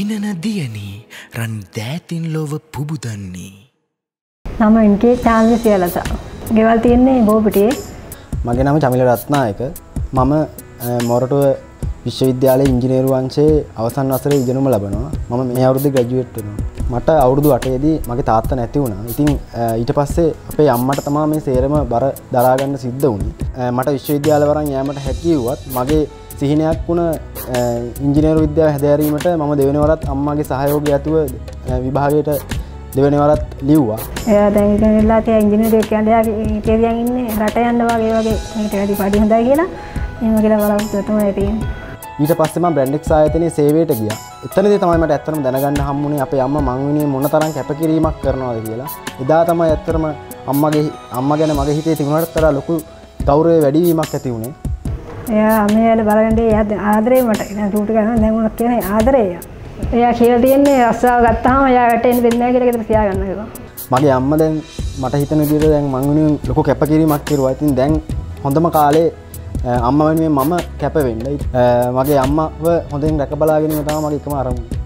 දිනන දියනී රන් දෑතින් ලොව පුබුදන්නේ. නම ඉන්ගේ චාන්ද සියලස. ගෙවල් තියන්නේ බෝපිටියේ. මගේ නම චමිල රත්නායක. මම මොරටුව විශ්වවිද්‍යාලය ඉංජිනේරු වංශයේ අවසන් වසර ඉගෙනුම ලබනවා. මම මේ අවුරුදු ග්‍රජුවට්ටනවා මට අවුරුදු අටේදී මගේ තාත්ත නැති වුණා. ඉතින් ඊට පස්සේ අපේ අම්මට තමා මේ සේරම බර දරාගන්න සිද්ධ වුණේ. මට විශ්වවිද්‍යාලවරන් යෑමට හැකිවුවත් මගේ සිහිනයක් වුණ ඉංජිනේරු විද්‍යාව හැදෑරීමට මම දෙවෙනවරත් අම්මගේ සහයෝග ඇතුව විභාගයට දෙවනවරත් ලිව්වා. එය දැන්ලා තිය ඉංජිනරයක් කියන්ඩයාගේ තේරියන් ඉන්න රට යන්න වගේ වගේ මට වැඩි පඩි හොඳයි කියලා. එම කියලා බලතුම ඇතින් ඊට පස්සෙම බ්‍රන්ඩෙක් ආයතනය සේවයට ගිය. එතනද තමයිට ඇත්තරම දැනගන්න හම්මුණේ අපේ අම්ම මංවිනේ මොන තරම් කැපකිරීමක් කරනවාද කියලා. එදා තමයි ඇත්තරම අම්මගේ අම්ම ගැන මගේ හිතේ තිබුණට තර ලොකු ගෞරය වැඩීමක් ඇති වුණේ එයා අමයාල බලගඩේ අද ආදරේ මට ටූට ගන්න දැමුණක් කියන ආදරය එයා. කියල තියන්නේ රස්සාාව ගත්තාම යාට එන්න දෙන්න කියලෙ තියාගන්නවා මගේ අම්ම දැන් මට හිතන දිර දැන් මංගුණින් ලොක කැපකිරීමක් කිරවා. ඉතින් දැන් හොඳම කාලේ අම්ම වෙනුවෙන් මම කැපවෙන්න. මගේ අම්මව හොඳින් රැක බලාගෙන තම මගේ එකම අරමුණ.